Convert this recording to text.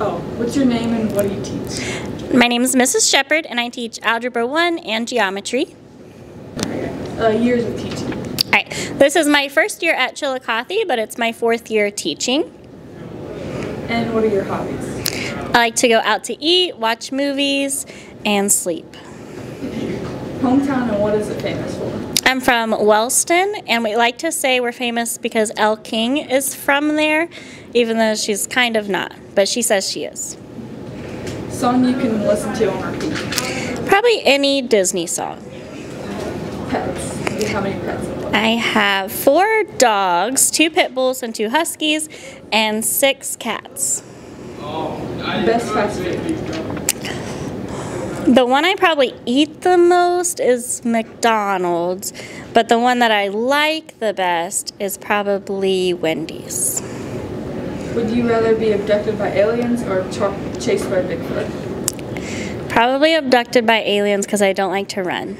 Oh, what's your name and what do you teach? My name is Mrs. Shepherd and I teach Algebra 1 and Geometry. Uh, years of teaching. Alright, this is my first year at Chillicothe, but it's my fourth year teaching. And what are your hobbies? I like to go out to eat, watch movies, and sleep. Hometown and what is it famous for? I'm from Wellston, and we like to say we're famous because Elle King is from there, even though she's kind of not, but she says she is. Song you can listen to on repeat. Probably any Disney song. Pets. How many pets? I have four dogs, two pit bulls and two huskies, and six cats. Best fast food. The one I probably eat the most is McDonald's, but the one that I like the best is probably Wendy's. Would you rather be abducted by aliens or ch- chased by Bigfoot? Probably abducted by aliens because I don't like to run.